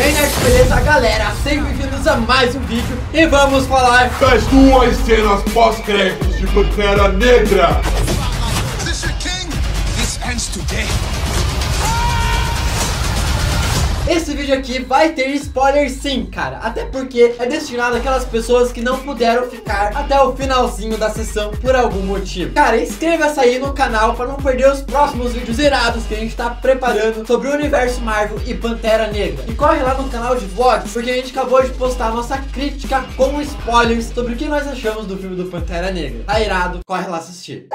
bem, Nerd? Beleza, galera? Sejam bem-vindos a mais um vídeo e vamos falar das duas cenas pós-créditos de Pantera Negra. This your king? This ends today. Esse vídeo aqui vai ter spoiler sim, cara. Até porque é destinado àquelas pessoas que não puderam ficar até o finalzinho da sessão por algum motivo. Cara, inscreva-se aí no canal para não perder os próximos vídeos irados que a gente tá preparando sobre o universo Marvel e Pantera Negra. E corre lá no canal de vlogs, porque a gente acabou de postar a nossa crítica com spoilers sobre o que nós achamos do filme do Pantera Negra. Tá irado, corre lá assistir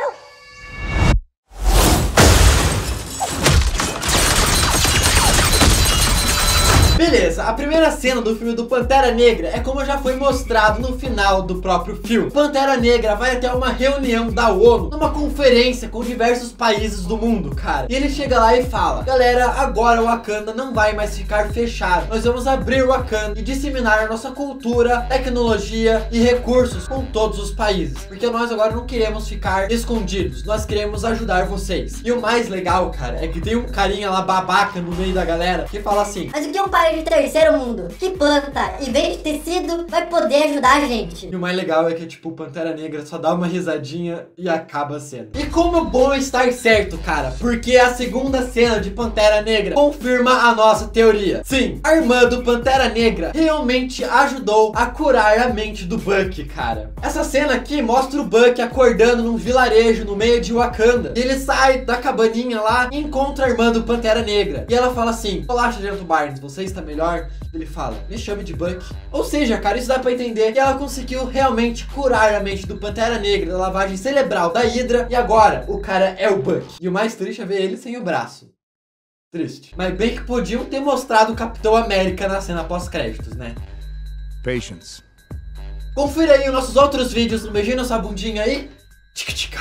Beleza, a primeira cena do filme do Pantera Negra é como já foi mostrado no final do próprio filme. Pantera Negra vai até uma reunião da ONU, numa conferência com diversos países do mundo, cara. E ele chega lá e fala: Galera, agora o Wakanda não vai mais ficar fechado. Nós vamos abrir o Wakanda e disseminar nossa cultura, tecnologia e recursos com todos os países. Porque nós agora não queremos ficar escondidos, nós queremos ajudar vocês. E o mais legal, cara, é que tem um carinha lá babaca no meio da galera que fala assim: Mas o que é um país de terceiro mundo que planta e vende tecido vai poder ajudar a gente. E o mais legal é que, tipo, Pantera Negra só dá uma risadinha e acaba a cena. E como é bom estar certo, cara, porque a segunda cena de Pantera Negra confirma a nossa teoria. Sim, a irmã do Pantera Negra realmente ajudou a curar a mente do Buck, cara. Essa cena aqui mostra o Buck acordando num vilarejo no meio de Wakanda. E ele sai da cabaninha lá e encontra a irmã do Pantera Negra. E ela fala assim: Olá, Sargento Barnes, você está melhor? Ele fala, me chame de Buck. Ou seja, cara, isso dá pra entender que ela conseguiu realmente curar a mente do Pantera Negra da lavagem cerebral da Hydra. E agora, o cara é o Buck. E o mais triste é ver ele sem o braço. Triste. Mas bem que podiam ter mostrado o Capitão América na cena pós-créditos, né? Patience. Confira aí os nossos outros vídeos. Um beijinho na sua bundinha aí. Tica, tica.